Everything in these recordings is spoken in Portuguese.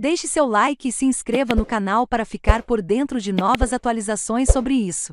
Deixe seu like e se inscreva no canal para ficar por dentro de novas atualizações sobre isso.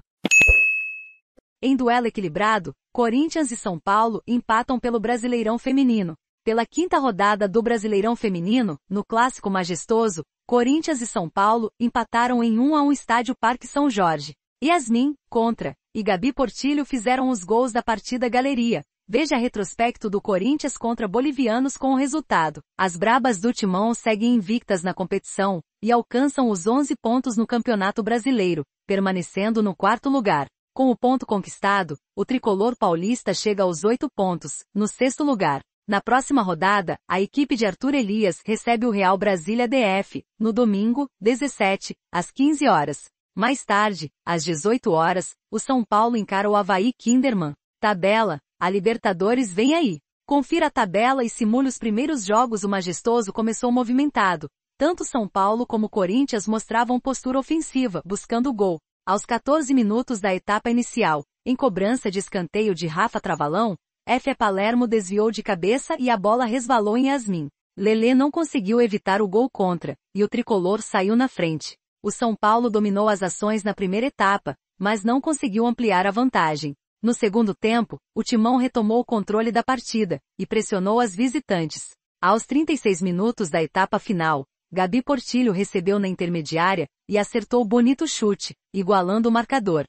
Em duelo equilibrado, Corinthians e São Paulo empatam pelo Brasileirão Feminino. Pela quinta rodada do Brasileirão Feminino, no clássico majestoso, Corinthians e São Paulo empataram em 1 a 1 estádio Parque São Jorge. Yasmin, contra, e Gabi Portilho fizeram os gols da partida galeria, Veja retrospecto do Corinthians contra bolivianos com o resultado. As brabas do Timão seguem invictas na competição e alcançam os 11 pontos no Campeonato Brasileiro, permanecendo no quarto lugar. Com o ponto conquistado, o tricolor paulista chega aos 8 pontos, no sexto lugar. Na próxima rodada, a equipe de Arthur Elias recebe o Real Brasília DF, no domingo, 17, às 15 horas. Mais tarde, às 18 horas, o São Paulo encara o Havaí Kinderman. Tabela, a Libertadores vem aí. Confira a tabela e simule os primeiros jogos o majestoso começou movimentado. Tanto São Paulo como Corinthians mostravam postura ofensiva, buscando o gol. Aos 14 minutos da etapa inicial, em cobrança de escanteio de Rafa Travalão, F. Palermo desviou de cabeça e a bola resvalou em Yasmin. Lelê não conseguiu evitar o gol contra, e o tricolor saiu na frente. O São Paulo dominou as ações na primeira etapa, mas não conseguiu ampliar a vantagem. No segundo tempo, o Timão retomou o controle da partida e pressionou as visitantes. Aos 36 minutos da etapa final, Gabi Portilho recebeu na intermediária e acertou bonito chute, igualando o marcador.